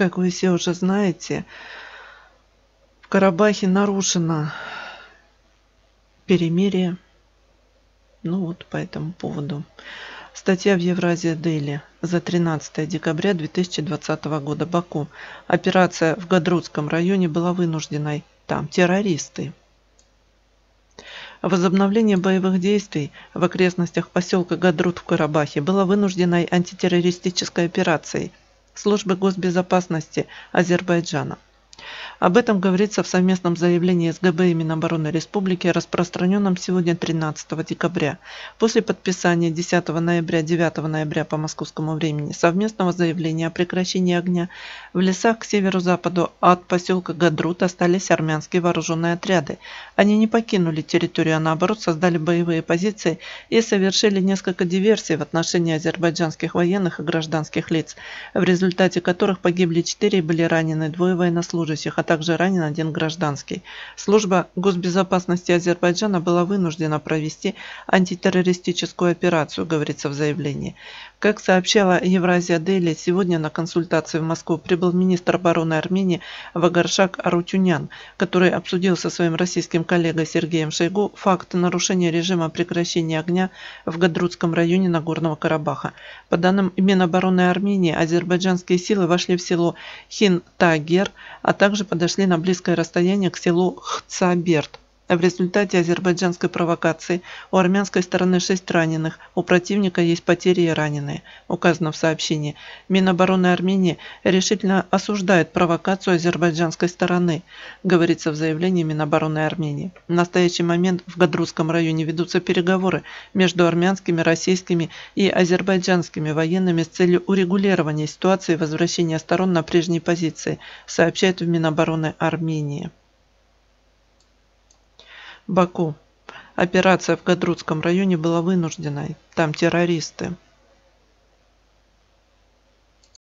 Как вы все уже знаете, в Карабахе нарушено перемирие. Ну вот по этому поводу. Статья в Евразия Дейли за 13 декабря 2020 года. Баку. Операция в Гадрутском районе была вынужденной. Там террористы. Возобновление боевых действий в окрестностях поселка Гадрут в Карабахе было вынужденной антитеррористической операцией службы госбезопасности Азербайджана. Об этом говорится в совместном заявлении СГБ и Минобороны Республики, распространенном сегодня 13 декабря, после подписания 10 ноября 9 ноября по московскому времени совместного заявления о прекращении огня в лесах к северо-западу от поселка Гадрут остались армянские вооруженные отряды. Они не покинули территорию, а наоборот создали боевые позиции и совершили несколько диверсий в отношении азербайджанских военных и гражданских лиц, в результате которых погибли четыре и были ранены двое военнослужащих, а также ранен один гражданский. Служба госбезопасности Азербайджана была вынуждена провести антитеррористическую операцию, говорится в заявлении. Как сообщала Евразия Дели, сегодня на консультации в Москву прибыл министр обороны Армении Вагаршак Арутюнян, который обсудил со своим российским коллегой Сергеем Шойгу факт нарушения режима прекращения огня в Гадрутском районе Нагорного Карабаха. По данным Минобороны Армении, азербайджанские силы вошли в село Хин-Тагер, а также подошли на близкое расстояние к селу Хцаберт. В результате азербайджанской провокации у армянской стороны 6 раненых, у противника есть потери и раненые, указано в сообщении. Минобороны Армении решительно осуждает провокацию азербайджанской стороны, говорится в заявлении Минобороны Армении. В настоящий момент в Гадрусском районе ведутся переговоры между армянскими, российскими и азербайджанскими военными с целью урегулирования ситуации и возвращения сторон на прежние позиции, сообщает в Минобороны Армении. Баку. Операция в Гадрутском районе была вынужденной. Там террористы.